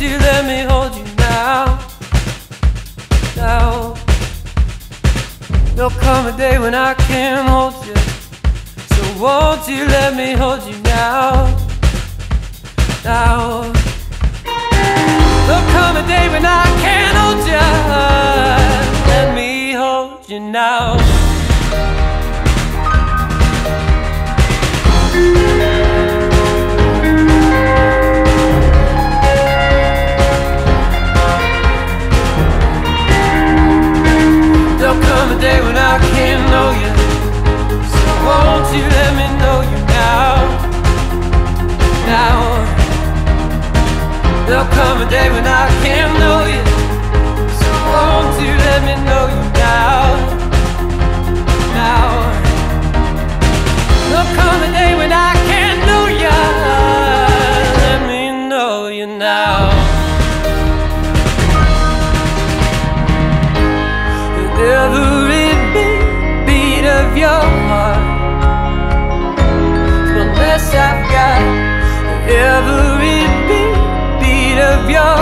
you let me hold you now? Now. There'll come a day when I can't hold you. So won't you let me hold you now? Now. There'll come a day when I can't hold you. Let me hold you now. Come a day when I can't know you. So won't you let me know you now? Now. There'll come a day beat of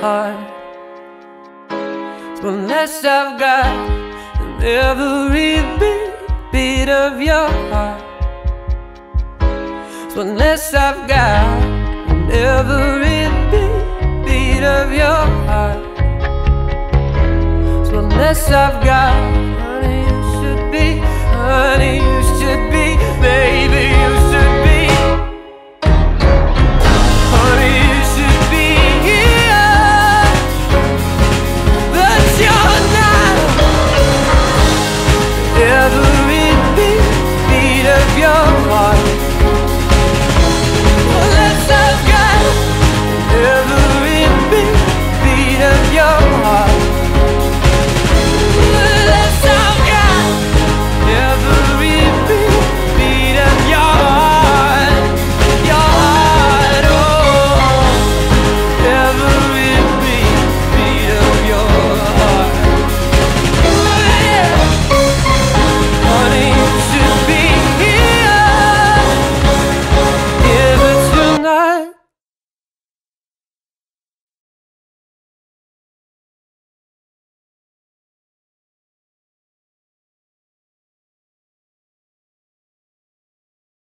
heart. So unless I've got Every beat, beat of your heart. So unless I've got